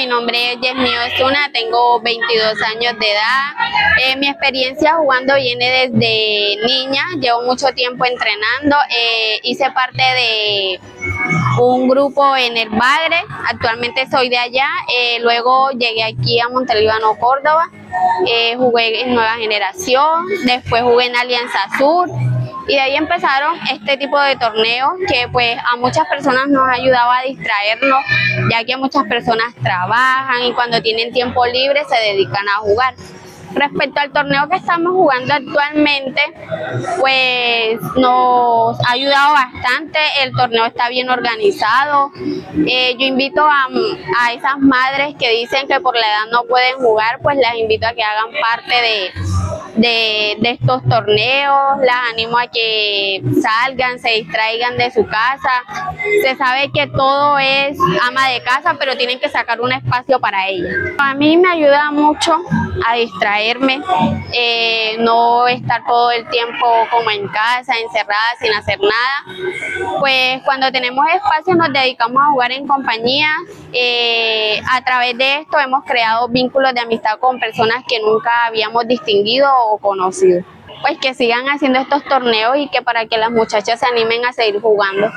Mi nombre es Yesmi Osuna, tengo 22 años de edad. Eh, mi experiencia jugando viene desde niña, llevo mucho tiempo entrenando. Eh, hice parte de un grupo en el Bagre, actualmente soy de allá. Eh, luego llegué aquí a Montelíbano, Córdoba. jugué en Nueva Generación, después jugué en Alianza Sur y de ahí empezaron este tipo de torneos que pues a muchas personas nos ayudaba a distraernos, ya que muchas personas trabajan y cuando tienen tiempo libre se dedican a jugar. Respecto al torneo que estamos jugando actualmente, pues nos ha ayudado bastante, el torneo está bien organizado. Eh, yo invito a, a esas madres que dicen que por la edad no pueden jugar, pues las invito a que hagan parte de, de, estos torneos, las animo a que salgan, se distraigan de su casa. Se sabe que todo es ama de casa, pero tienen que sacar un espacio para ella. A mí me ayuda mucho a distraerme, eh, no estar todo el tiempo como en casa, encerrada, sin hacer nada. Pues cuando tenemos espacio nos dedicamos a jugar en compañía. Eh, a través de esto hemos creado vínculos de amistad con personas que nunca habíamos distinguido o conocido. Pues que sigan haciendo estos torneos y que para que las muchachas se animen a seguir jugando.